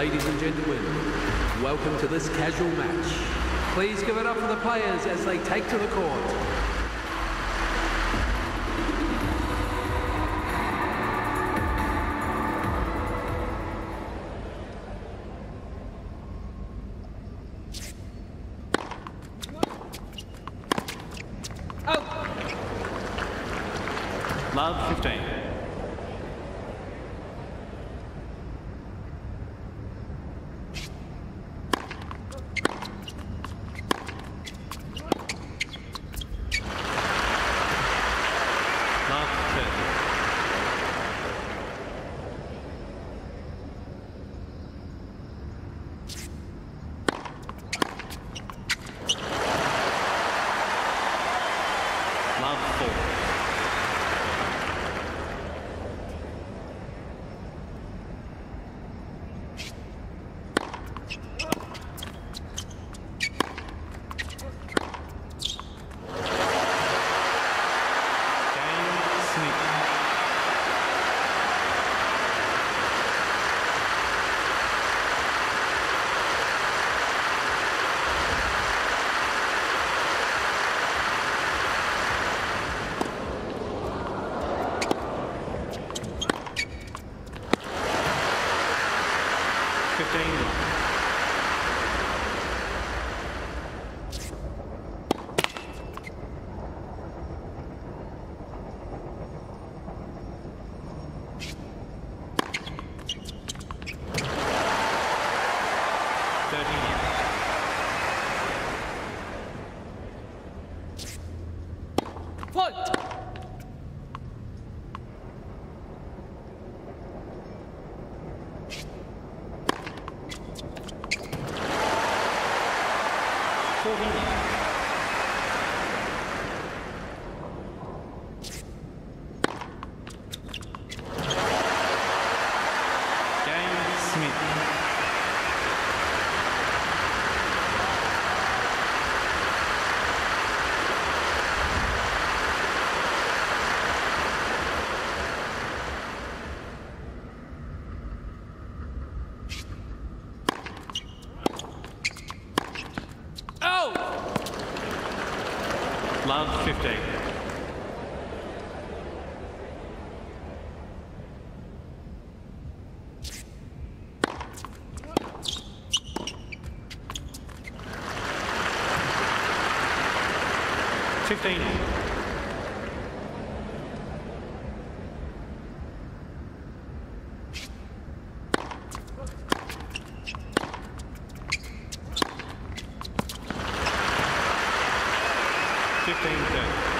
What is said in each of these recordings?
Ladies and gentlemen, welcome to this casual match. Please give it up for the players as they take to the court. 15. 15. Fifteen ten.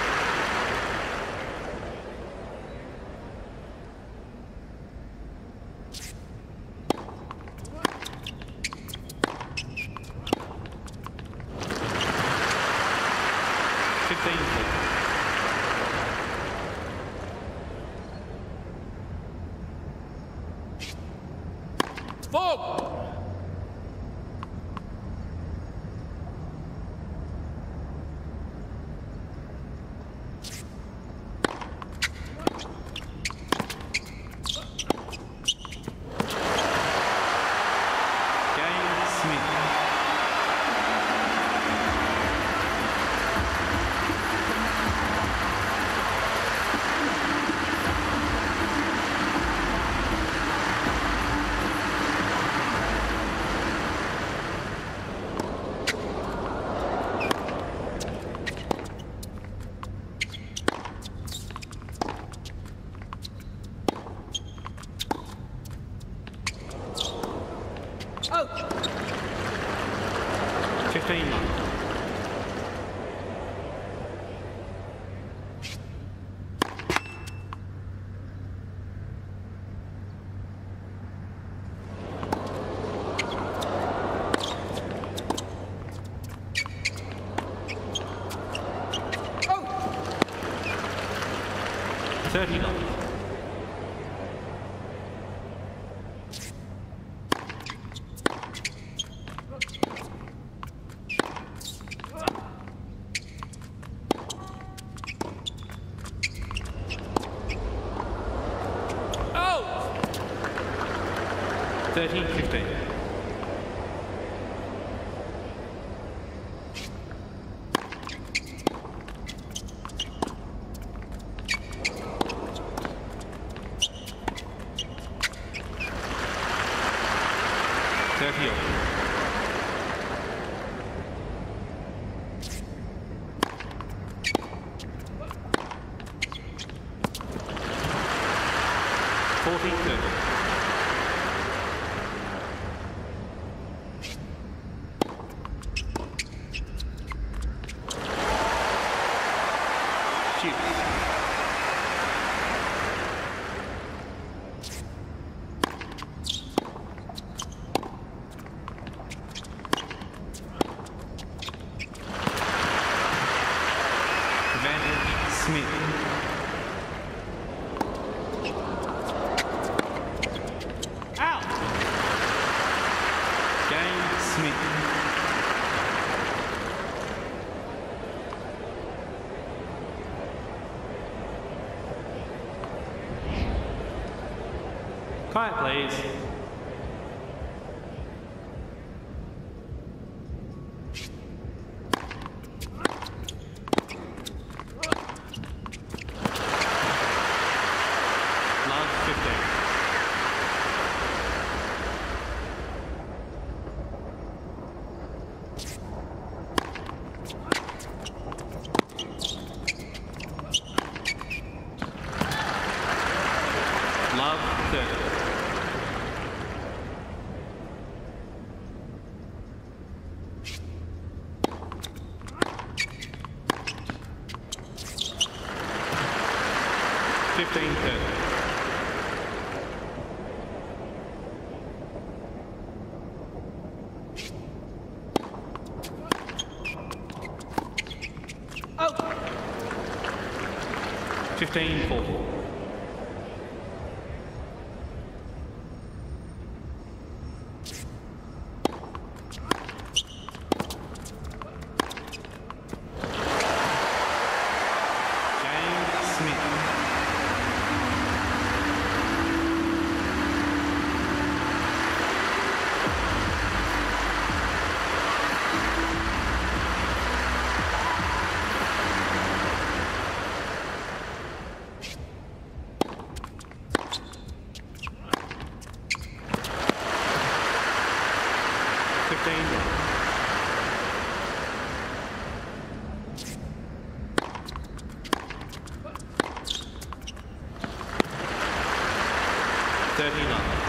Quiet, please. 15 4. Thirty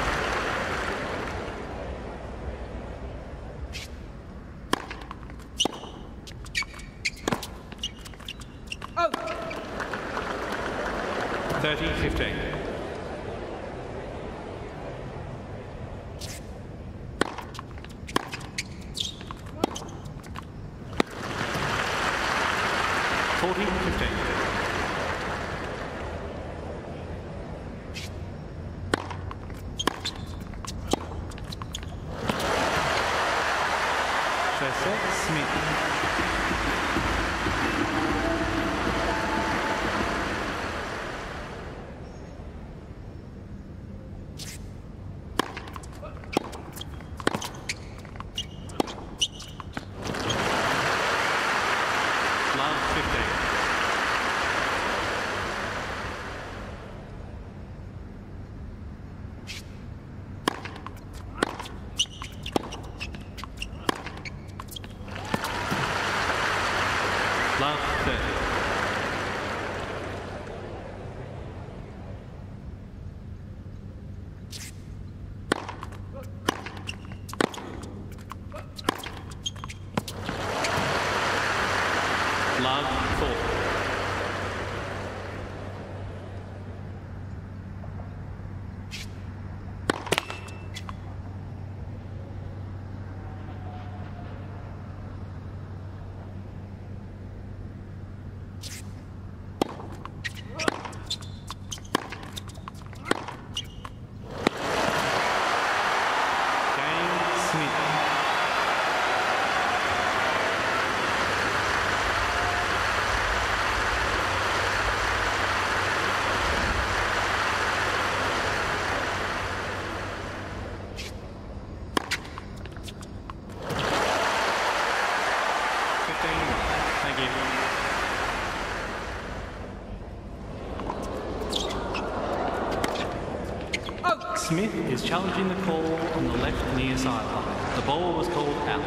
Smith is challenging the call on the left near sideline. The ball was called out.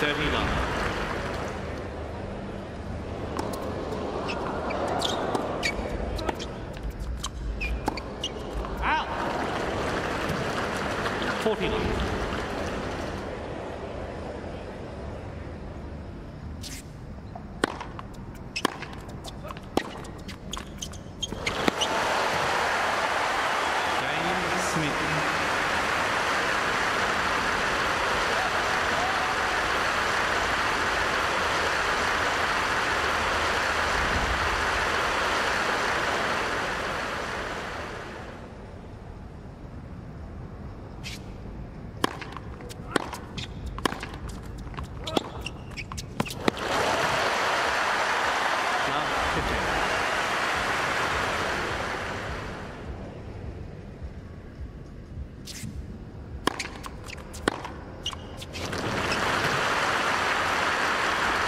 Thirty.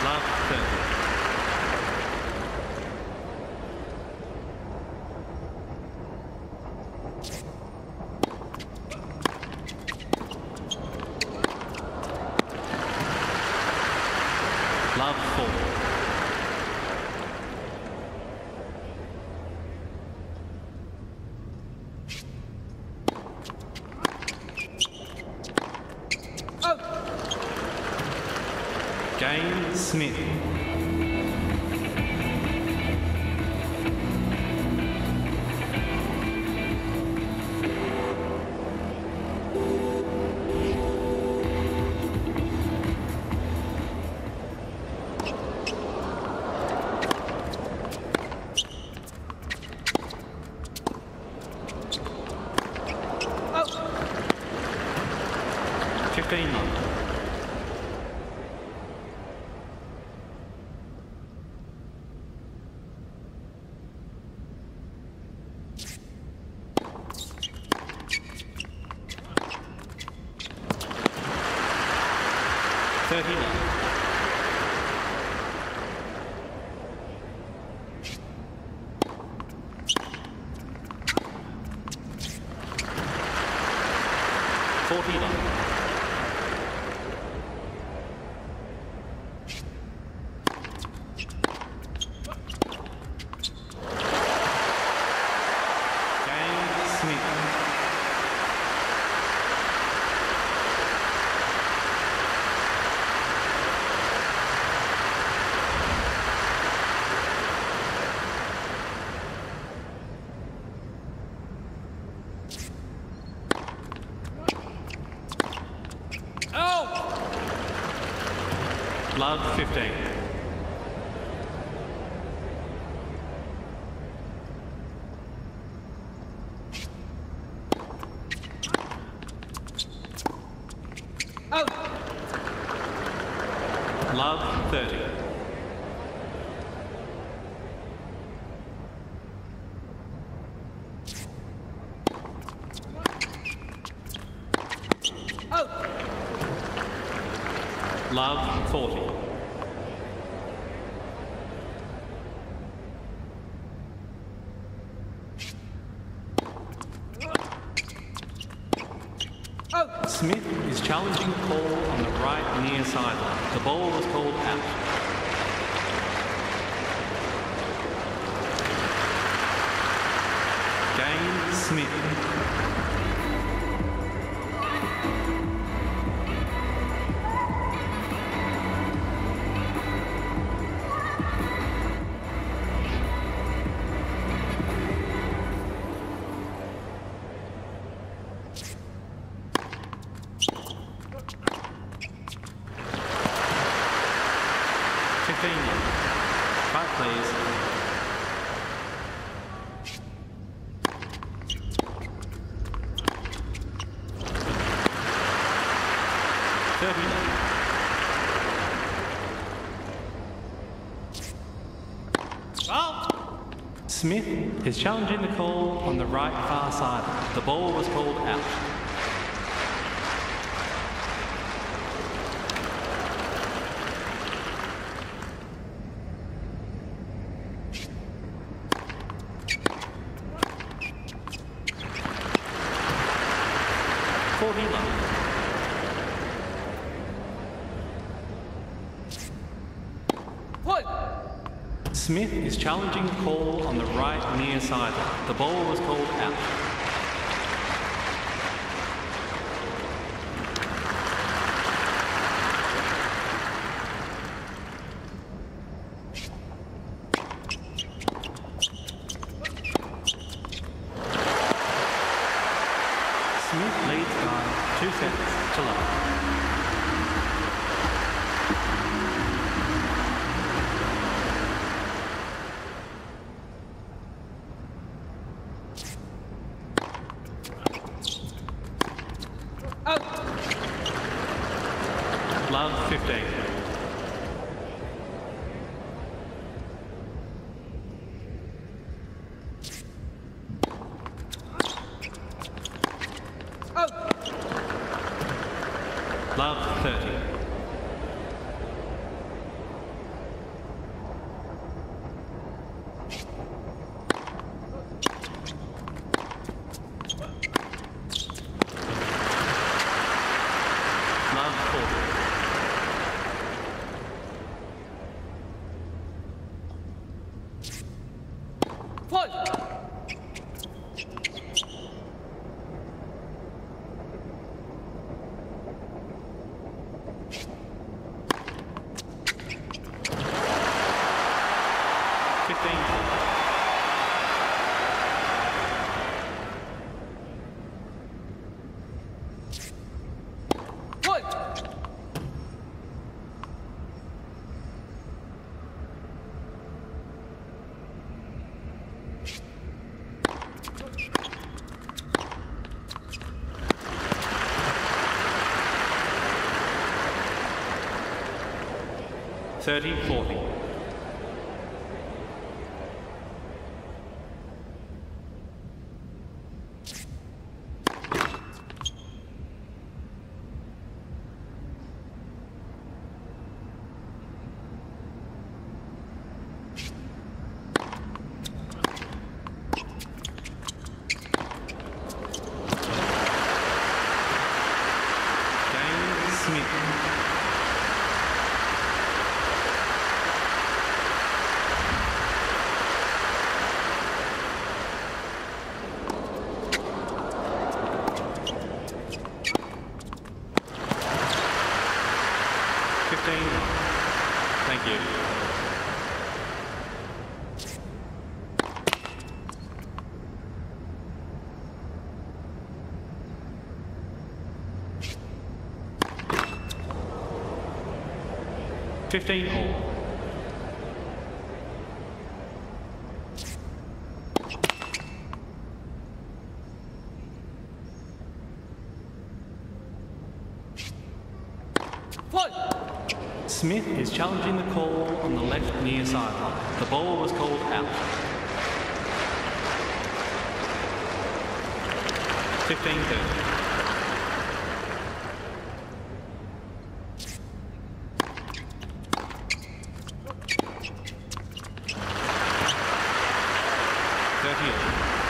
Love 30. Love 4. Gain Smith. thirty. Love Smith. Smith is challenging the call on the right far side. The ball was called out. Smith is challenging the call on the right near sideline. The ball was called out. Smith leads by two sets to love. 30, 15 all. Smith is challenging the call on the left near sideline. The ball was called out. 15 30. até Rian.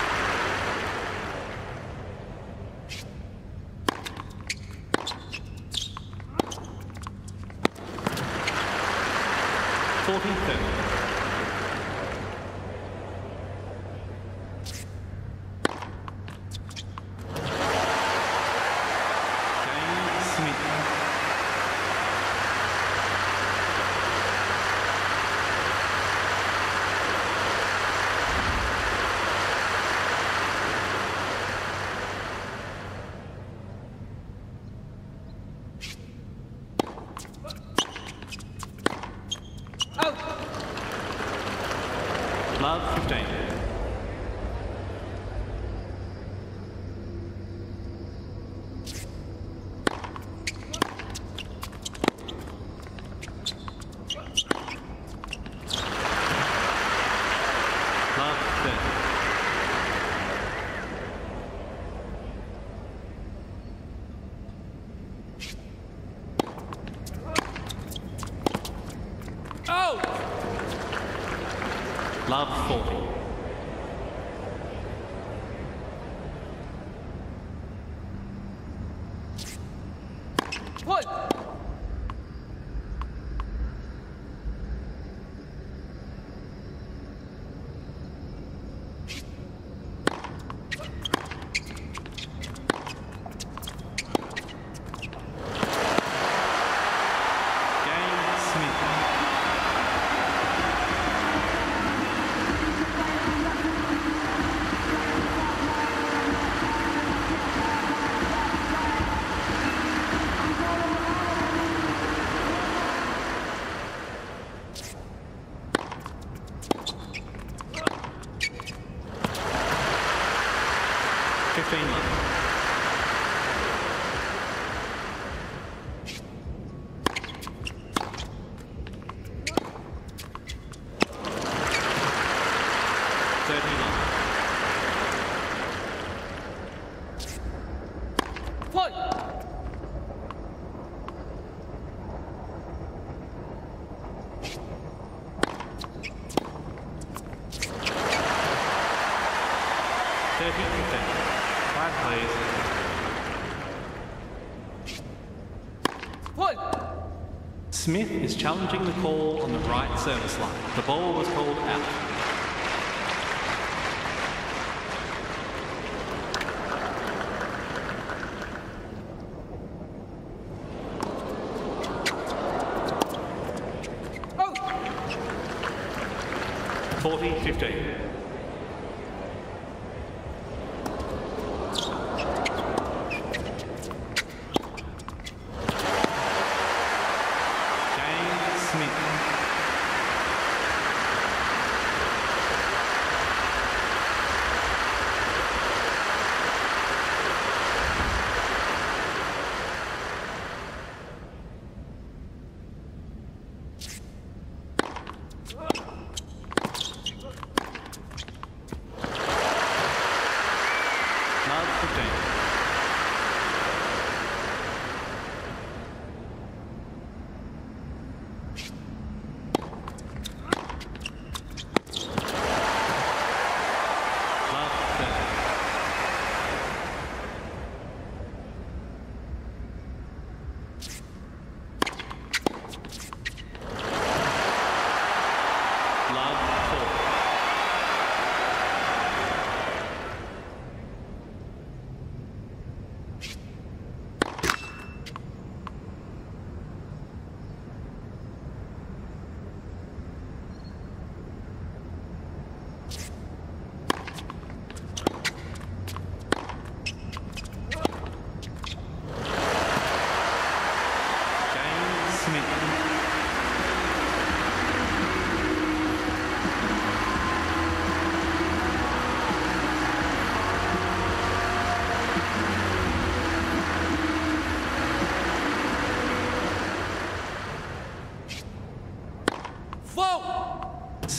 Please. What? Smith is challenging the call on the right service line. The ball was called out.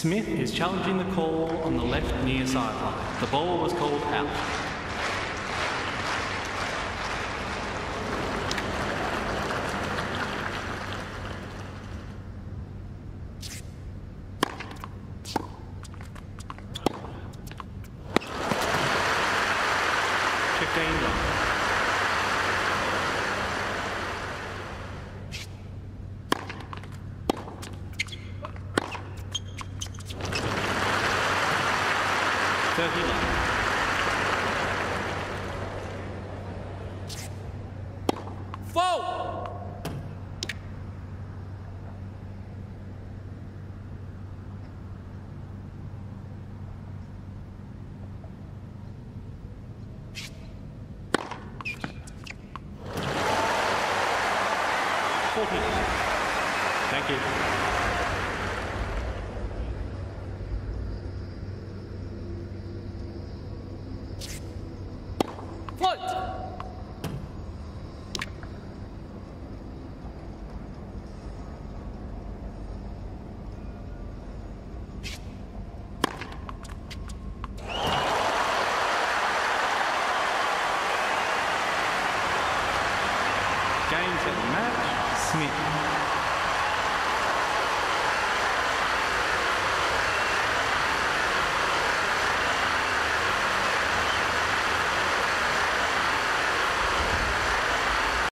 Smith is challenging the call on the left near sideline. The ball was called out. 40. Thank you.